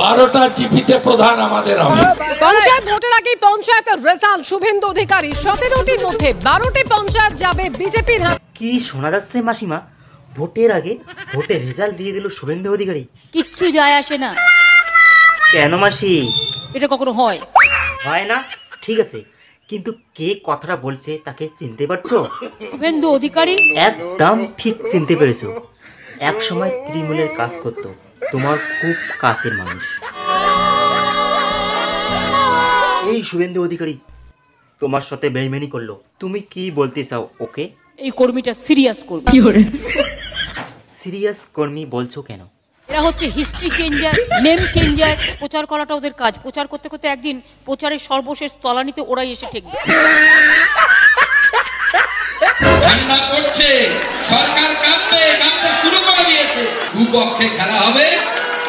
বারোটা জিপিতে প্রধান আমাদের হবে। পঞ্চায়েত ভোটের আগে পঞ্চায়েতের রেজাল্ট শুভেন্দু অধিকারী। সতেরোটির মধ্যে বারোটি পঞ্চায়েত যাবে বিজেপির হাতে কি শোনা যাচ্ছে মাসিমা? ভোটের আগে ভোটের রেজাল্ট দিয়ে দিল শুভেন্দু অধিকারী। কিচ্ছু যায় আসে না। কেন মাসি? এটা কখনো হয়? হয় না? ঠিক আছে। কিন্তু কে কথাটা বলছে তাকে চিনতে পারছ? শুভেন্দু অধিকারী? একদম ঠিক চিনতে পেরেছ। এক সময় তৃণমূলের কাজ করতো। তোমার খুব কাছের মানুষ। এই শুভেন্দু অধিকারী তোমার সাথে বেইমানি করল। তুমি কি বলতে চাও ওকে? এই কর্মীটা সিরিয়াস কর্মী। সিরিয়াস কর্মী বলছো কেন? এরা হচ্ছে হিস্ট্রি চেঞ্জার নেম চেঞ্জার প্রচার করাটা ওদের কাজ। প্রচার করতে করতে একদিন প্রচারের সর্বশেষ তলানিতে ওরাই এসে ঠেকবে। সরকার দুপক্ষে খেলা হবে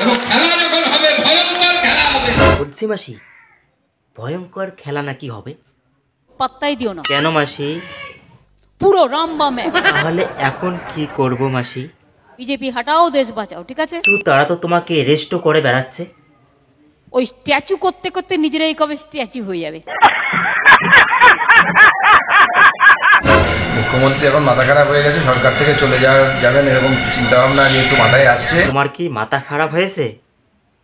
এবং খেলা যখন হবে ভয়ঙ্কর খেলা হবে। বলছি মাসি ভয়ঙ্কর খেলা নাকি হবে? পাত্তাই দিও না। কেন মাসি? পুরো রামবাম তাহলে এখন কি করব মাসি? বিজেপি হাটাও দেশ বাঁচাও ঠিক আছে? তো তারা তো তোমাকে রেস্টও করে বেড়াচ্ছে। ওই স্ট্যাচু করতে করতে নিজেরাই কবে স্ট্যাচু হয়ে যাবে? মুখ্যমন্ত্রী এখন মাথা খারাপ হয়ে গেছে সরকার থেকে চলে যাওয়া যাবেন এরকম চিন্তাভাবনা একটু মাথায় আসছে। তোমার কি মাথা খারাপ হয়েছে?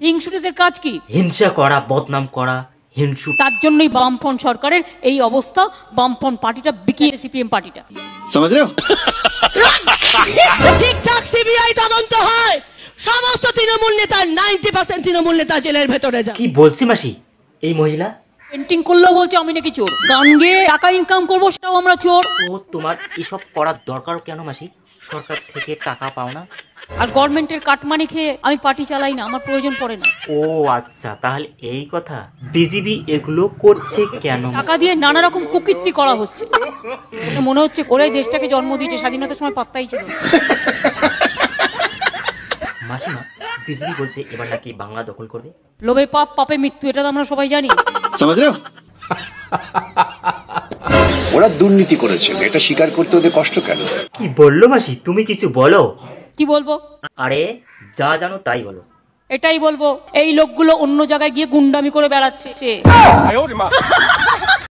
হিংসুটিদের কাজ কি? হিংসা করা বদনাম করা হিংসু তার জন্যই বামফ্রন্ট সরকারের এই অবস্থা বামফ্রন্ট পার্টিটা বিকিয়ে সিপিএম পার্টিটা। সমাজ ঠিকঠাক সিবিআই তদন্ত হয়। সমস্ত তৃণমূল নেতা নাইনটি পার্সেন্ট তৃণমূল নেতা জেলের ভেতরে যায় কি বলছি মাসি? এই মহিলা? পেন্টিং করলেও বলছে আমি নাকি চোর। গান গেয়ে টাকা ইনকাম করব সেটাও আমরা চোর। ও তোমার এসব করার দরকার কেন মাসি? সরকার থেকে টাকা পাও না। আর গভর্নমেন্টের কাটমানি খেয়ে আমি পার্টি চালাই না আমার প্রয়োজন পড়ে না। ও আচ্ছা তাহলে এই কথা। বিজিবি এগুলো করছে কেন? টাকা দিয়ে নানা রকম কুকীর্তি করা হচ্ছে। মানে মনে হচ্ছে ওরাই দেশটাকে জন্ম দিয়েছে স্বাধীনতার সময় পাত্তাই ছিল মাসিমা বিজিবি বলছে এবার নাকি বাংলা দখল করবে। লোভে পাপ পাপে মৃত্যু এটা তো আমরা সবাই জানি। সমাজ ওরা দুর্নীতি করেছে এটা স্বীকার করতে ওদের কষ্ট কেন? কি বলল মাসি? তুমি কিছু বলো। কি বলব? আরে যা জানো তাই বলো। এটাই বলব এই লোকগুলো অন্য জায়গায় গিয়ে গুন্ডামি করে বেড়াচ্ছে।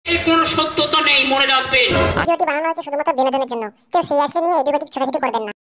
কোন কোনো সত্যতা নেই মনে রাখবেন। ভিডিওটি বানানো হয়েছে শুধুমাত্র বিনোদনের জন্য? কেউ সিরিয়াসলি নিয়ে এদিক ওদিক ছোটাছুটি করবেন না।